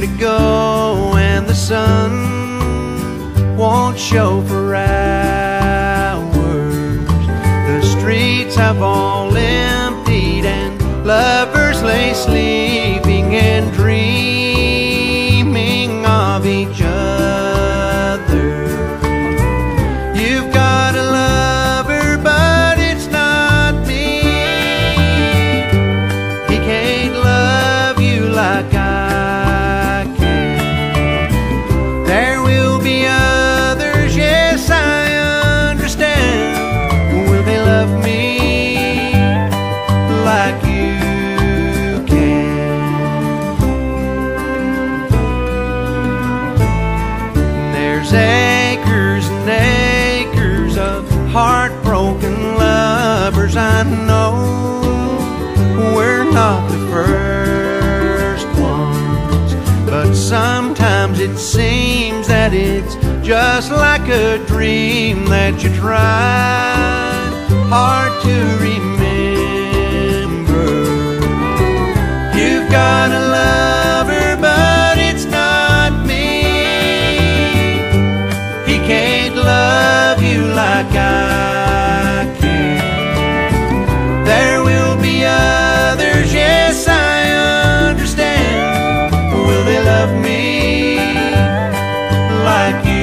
to go and the sun won't show for hours. The streets have all emptied and lovers lay sleeping. seems that it's just like a dream that you tried hard to remember. You've got a lover, but it's not me. He can't love you like I. like you.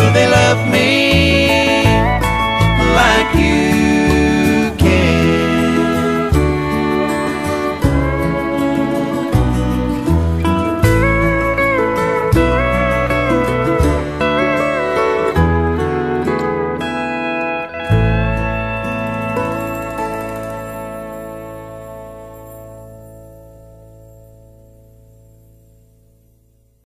will they love me?